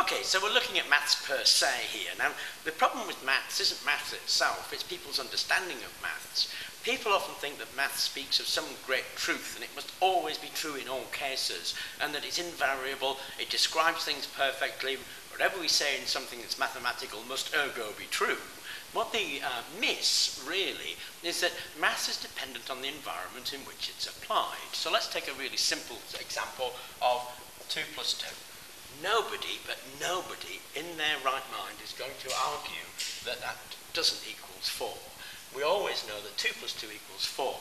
Okay, so we're looking at maths per se here. Now, the problem with maths isn't maths itself, it's people's understanding of maths. People often think that maths speaks of some great truth and it must always be true in all cases and that it's invariable, it describes things perfectly, whatever we say in something that's mathematical must ergo be true. What they uh, miss, really, is that maths is dependent on the environment in which it's applied. So let's take a really simple example of 2 plus 2. Nobody, but nobody in their right mind is going to argue that that doesn't equals 4. We always know that 2 plus 2 equals 4.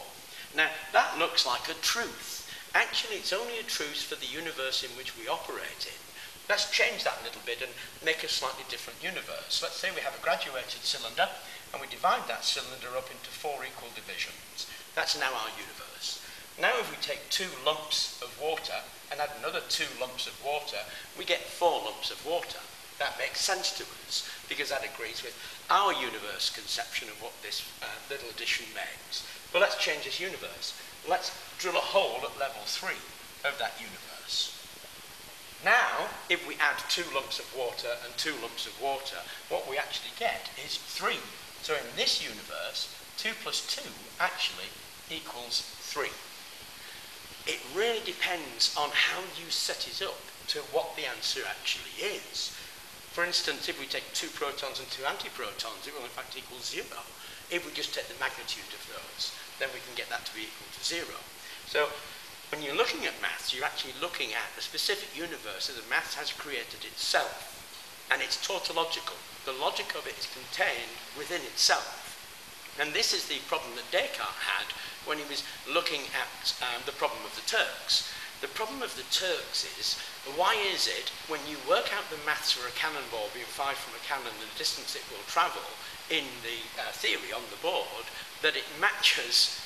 Now, that looks like a truth. Actually, it's only a truth for the universe in which we operate in. Let's change that a little bit and make a slightly different universe. Let's say we have a graduated cylinder and we divide that cylinder up into four equal divisions. That's now our universe. Now if we take two lumps of water and add another two lumps of water, we get four lumps of water. That makes sense to us because that agrees with our universe conception of what this uh, little addition makes. But let's change this universe. Let's drill a hole at level three of that universe. Now, if we add two lumps of water and two lumps of water, what we actually get is 3. So in this universe, 2 plus 2 actually equals 3. It really depends on how you set it up to what the answer actually is. For instance, if we take two protons and two antiprotons, it will in fact equal 0. If we just take the magnitude of those, then we can get that to be equal to 0. So when you're looking at maths, you're actually looking at the specific universe that the maths has created itself. And it's tautological. The logic of it is contained within itself. And this is the problem that Descartes had when he was looking at um, the problem of the Turks. The problem of the Turks is, why is it when you work out the maths for a cannonball being fired from a cannon and the distance it will travel in the uh, theory on the board, that it matches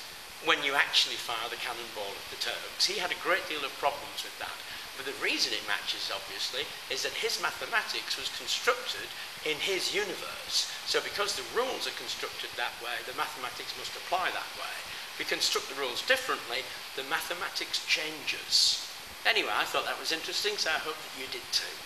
when you actually fire the cannonball at the Turks. He had a great deal of problems with that. But the reason it matches, obviously, is that his mathematics was constructed in his universe. So because the rules are constructed that way, the mathematics must apply that way. If we construct the rules differently, the mathematics changes. Anyway, I thought that was interesting, so I hope that you did too.